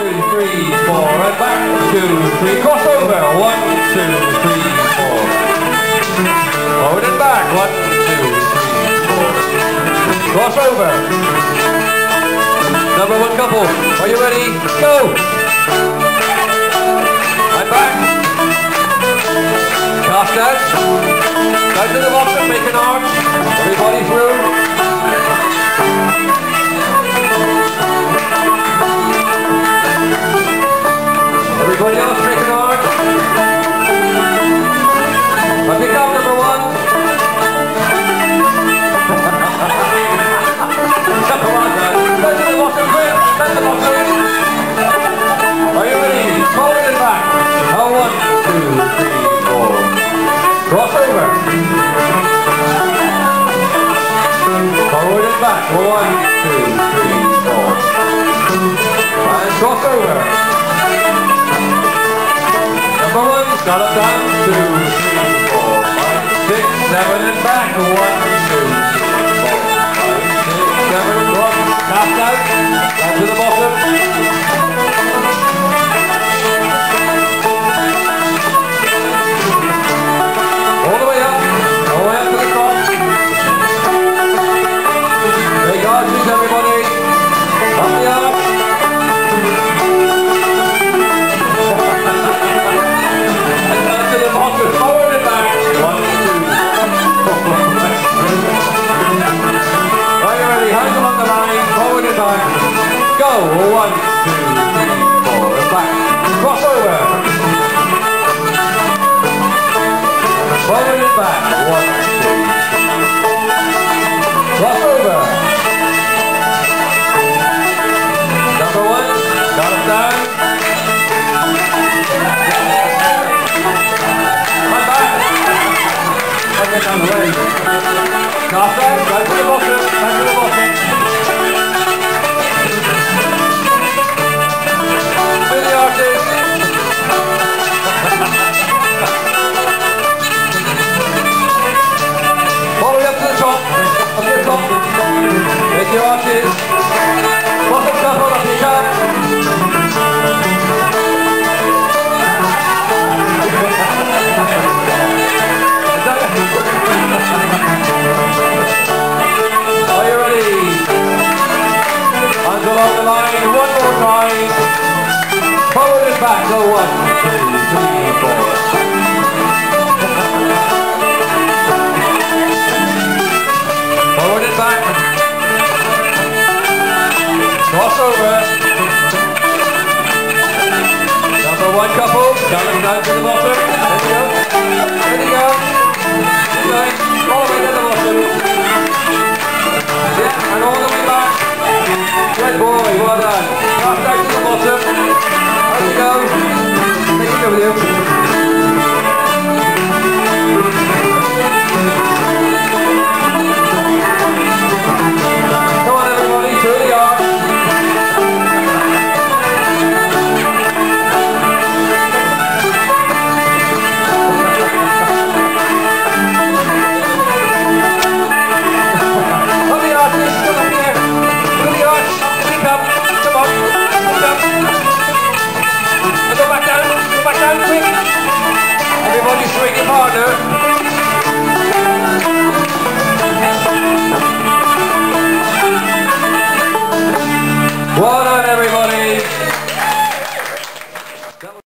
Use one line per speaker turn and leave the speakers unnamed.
two, three, four, and back, two, three, cross over, one, two, three, four. Forward and back, one, two, three, four. Cross over. Number one couple, are you ready? Go! And back. Cast out. One, two, three, four. And cross over. Number one, got it down. Two, three, four, five, six, seven, and back. One, Go. One, two, three, four. And back. Cross over. Forward and back. One, two. Cross over. Number one. Got it down. Come back. Come down the way. Cross out. Down to the bottom. Forward and back. Go one, two, three, four. Forward and back. Cross over. Number one couple, coming down to the bottom. There you go. There you go. Keep going. Everybody